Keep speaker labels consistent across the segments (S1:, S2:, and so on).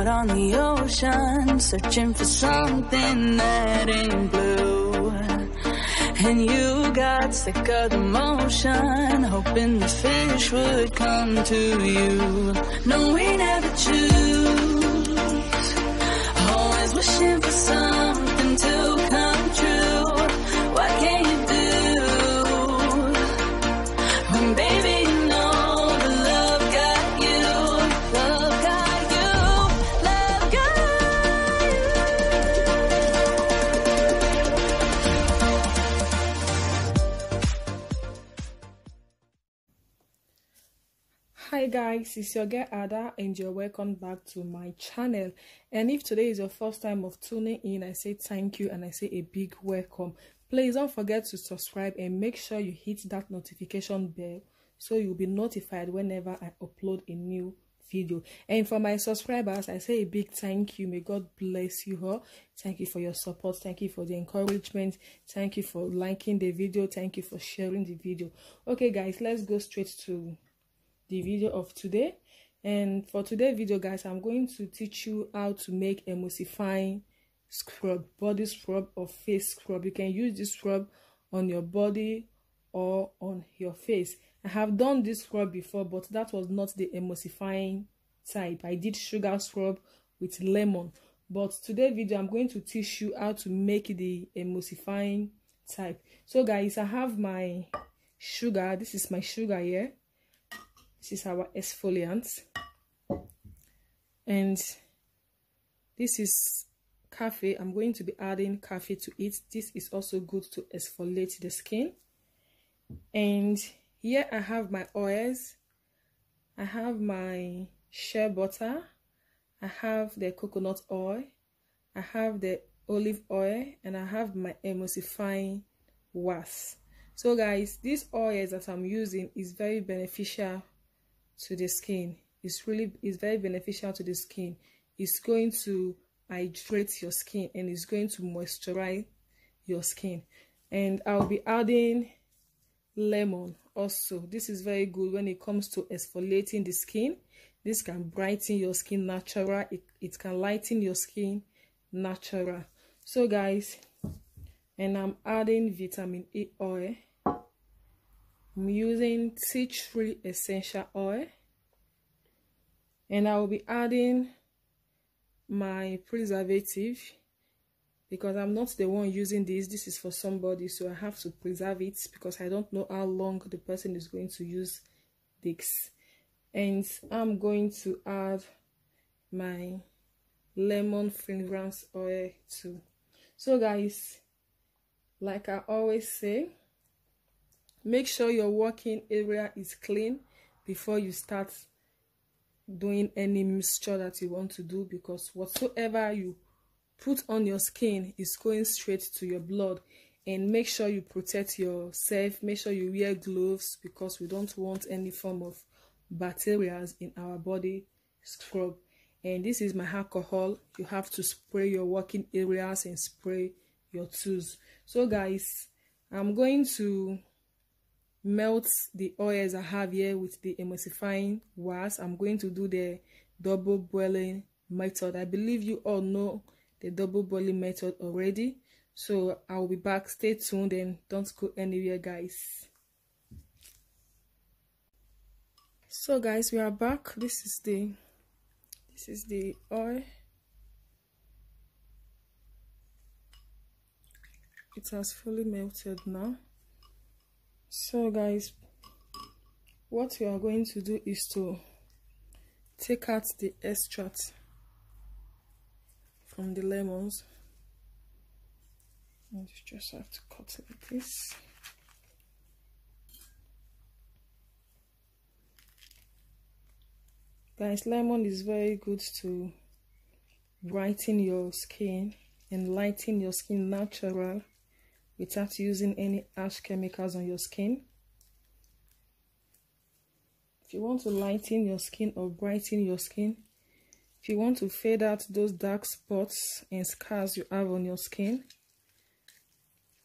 S1: out on the ocean, searching for something that ain't blue. And you got sick of the motion, hoping the fish would come to you. No, we never choose. Always wishing for something
S2: guys, it's your girl Ada and you're welcome back to my channel. And if today is your first time of tuning in, I say thank you and I say a big welcome. Please don't forget to subscribe and make sure you hit that notification bell so you'll be notified whenever I upload a new video. And for my subscribers, I say a big thank you. May God bless you all. Thank you for your support. Thank you for the encouragement. Thank you for liking the video. Thank you for sharing the video. Okay guys, let's go straight to the video of today. And for today's video guys i'm going to teach you how to make a emulsifying scrub body scrub or face scrub. You can use this scrub on your body or on your face. I have done this scrub before but that was not the emulsifying type. I did sugar scrub with lemon. But today video i'm going to teach you how to make the emulsifying type. So guys i have my sugar. This is my sugar here this is our exfoliant. And this is coffee. I'm going to be adding coffee to it. This is also good to exfoliate the skin. And here i have my oils. I have my shea butter. I have the coconut oil. I have the olive oil. And i have my emulsifying wax so guys this oils that i'm using is very beneficial to the skin. It's really it's very beneficial to the skin. It's going to hydrate your skin and it's going to moisturize your skin. And i'll be adding lemon also. This is very good when it comes to exfoliating the skin. This can brighten your skin natural. It, it can lighten your skin natural. So guys and i'm adding vitamin e oil I'm using tea tree essential oil. And I will be adding my preservative because I'm not the one using this. This is for somebody so I have to preserve it because I don't know how long the person is going to use this. And I'm going to add my lemon fragrance oil too. So guys like I always say make sure your working area is clean before you start doing any mixture that you want to do because whatsoever you put on your skin is going straight to your blood. And make sure you protect yourself. Make sure you wear gloves because we don't want any form of bacteria in our body scrub. And this is my alcohol. You have to spray your working areas and spray your tools. So guys i'm going to melt the oils I have here with the emulsifying wax. I'm going to do the double boiling method. I believe you all know the double boiling method already. So I'll be back. Stay tuned and don't go anywhere guys. So guys, we are back. This is the this is the oil. It has fully melted now so guys what we are going to do is to take out the extract from the lemons. You just have to cut it like this. Guys lemon is very good to brighten your skin and lighten your skin natural without using any harsh chemicals on your skin. If you want to lighten your skin or brighten your skin, if you want to fade out those dark spots and scars you have on your skin,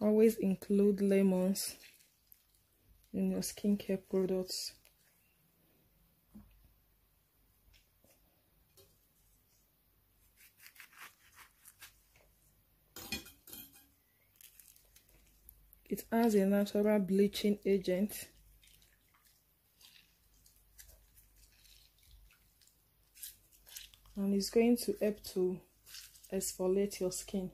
S2: always include lemons in your skincare products. It has a natural bleaching agent. And it's going to help to exfoliate your skin.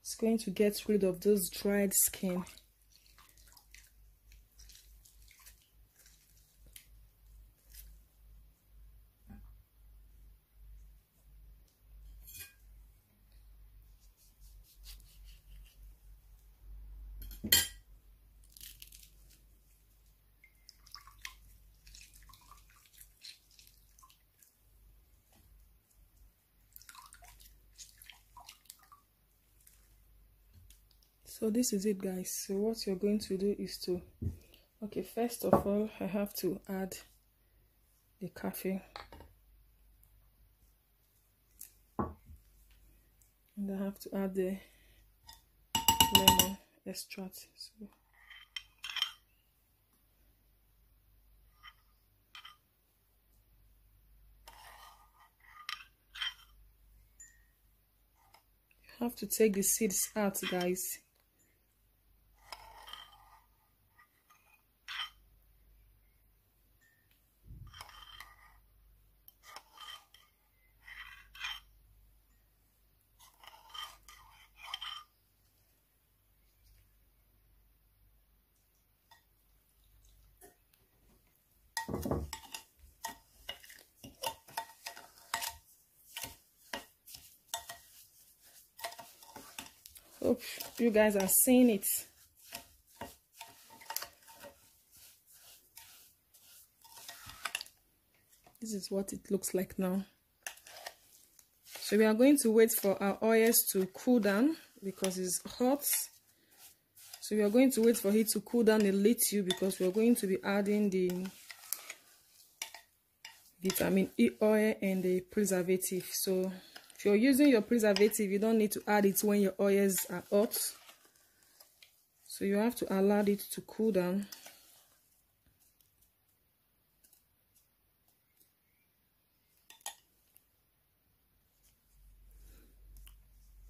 S2: It's going to get rid of those dried skin so this is it guys. So what you're going to do is to okay first of all i have to add the coffee and i have to add the lemon extract so. Have to take the seeds out guys Hope you guys are seeing it. This is what it looks like now. So we are going to wait for our oils to cool down because it's hot. So we are going to wait for it to cool down a little because we are going to be adding the vitamin E oil and the preservative. So if you're using your preservative, you don't need to add it when your oils are hot. So you have to allow it to cool down.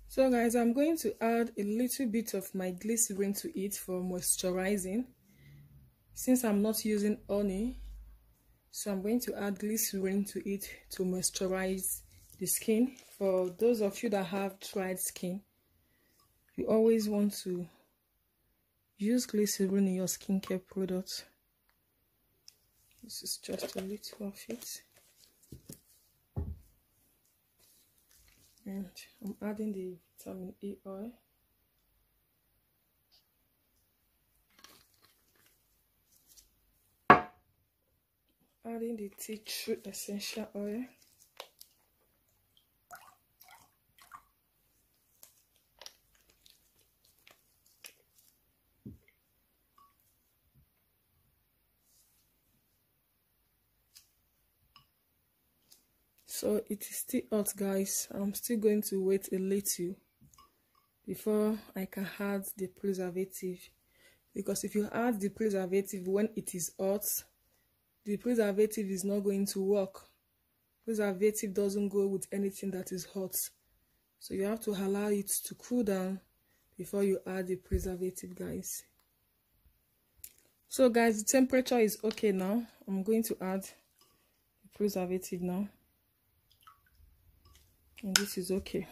S2: So guys, I'm going to add a little bit of my glycerin to it for moisturizing. Since I'm not using honey, so I'm going to add glycerin to it to moisturize the skin for those of you that have dried skin you always want to use glycerin in your skincare products. This is just a little of it. And I'm adding the vitamin E oil. Adding the tea tree essential oil so it is still hot guys. I'm still going to wait a little before i can add the preservative. Because if you add the preservative when it is hot the preservative is not going to work. Preservative doesn't go with anything that is hot. So you have to allow it to cool down before you add the preservative guys. So guys the temperature is okay now. I'm going to add the preservative now and this is okay.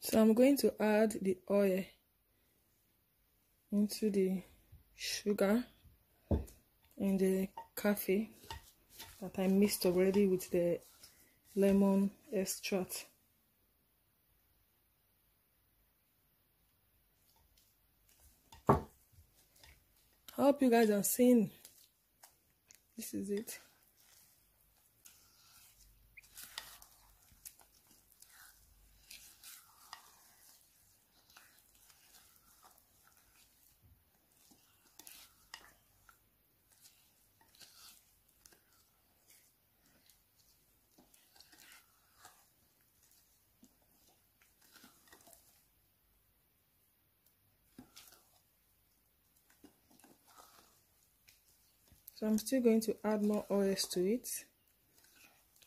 S2: So I'm going to add the oil into the sugar and the coffee that I mixed already with the lemon extract. I hope you guys are seeing. This is it. So I'm still going to add more oils to it.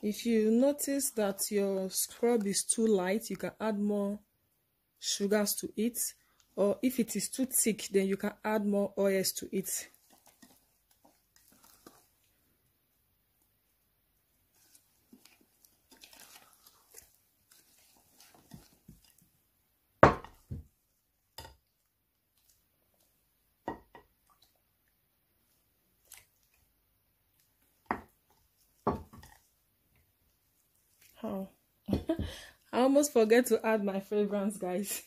S2: If you notice that your scrub is too light you can add more sugars to it. Or if it is too thick then you can add more oils to it Oh, I almost forget to add my fragrance, guys.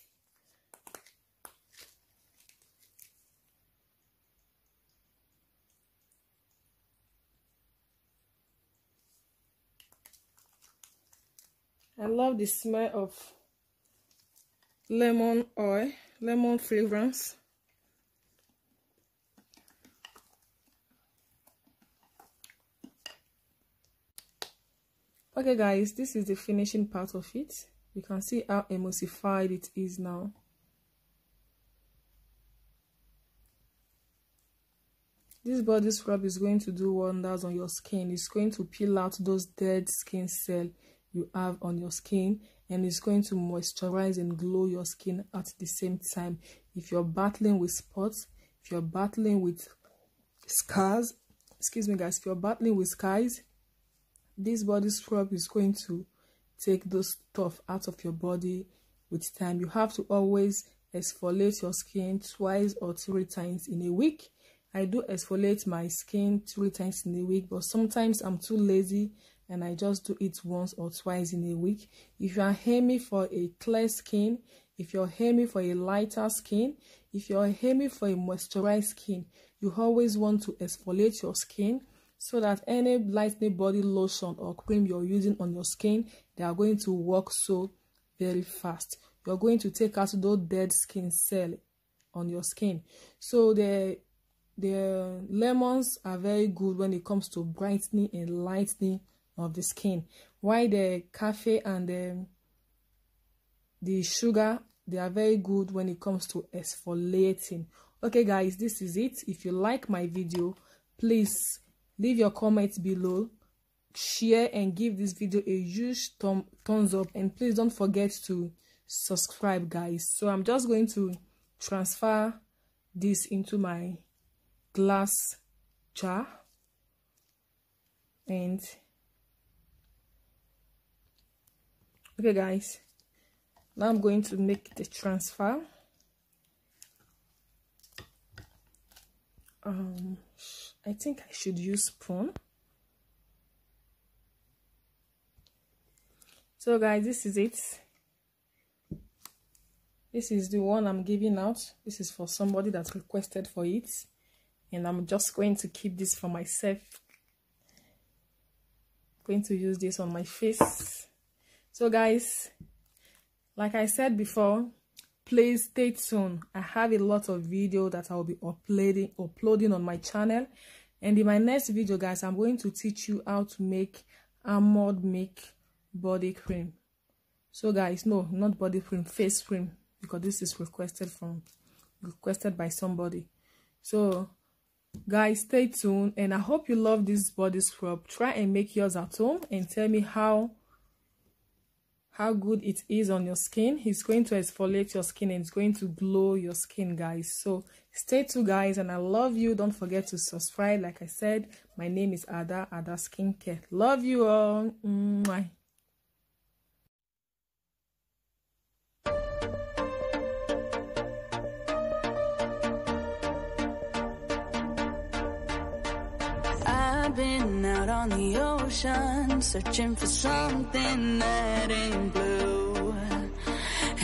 S2: I love the smell of lemon oil, lemon fragrance. Okay guys this is the finishing part of it. You can see how emulsified it is now. This body scrub is going to do wonders on your skin. It's going to peel out those dead skin cells you have on your skin and it's going to moisturize and glow your skin at the same time. If you're battling with spots if you're battling with scars excuse me guys if you're battling with scars this body scrub is going to take those stuff out of your body with time. You have to always exfoliate your skin twice or three times in a week. I do exfoliate my skin three times in a week but sometimes i'm too lazy and i just do it once or twice in a week. If you are aiming for a clear skin if you're aiming for a lighter skin if you're aiming for a moisturized skin you always want to exfoliate your skin so that any lightening body lotion or cream you're using on your skin they are going to work so very fast. You're going to take out those dead skin cell on your skin. So the the lemons are very good when it comes to brightening and lightening of the skin. While the cafe and the, the sugar they are very good when it comes to exfoliating okay guys this is it. If you like my video please leave your comments below. Share and give this video a huge thumb thumbs up. And please don't forget to subscribe guys. So i'm just going to transfer this into my glass jar. And okay guys. Now i'm going to make the transfer. Um I think I should use spoon. So guys, this is it. This is the one I'm giving out. This is for somebody that requested for it. And I'm just going to keep this for myself. Going to use this on my face. So guys, like I said before, please stay tuned. I have a lot of video that i will be uploading uploading on my channel. And in my next video guys i'm going to teach you how to make armored make body cream. So guys no not body cream face cream because this is requested from requested by somebody. So guys stay tuned and i hope you love this body scrub. Try and make yours at home and tell me how how good it is on your skin. It's going to exfoliate your skin and it's going to glow your skin guys. So stay tuned guys and i love you. Don't forget to subscribe. Like i said my name is ada ada skincare. Love you all. Mwah.
S1: On the ocean searching for something that ain't blue.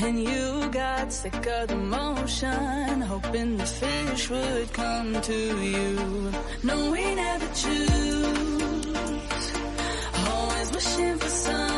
S1: And you got sick of the motion, hoping the fish would come to you. No, we never choose, always wishing for some.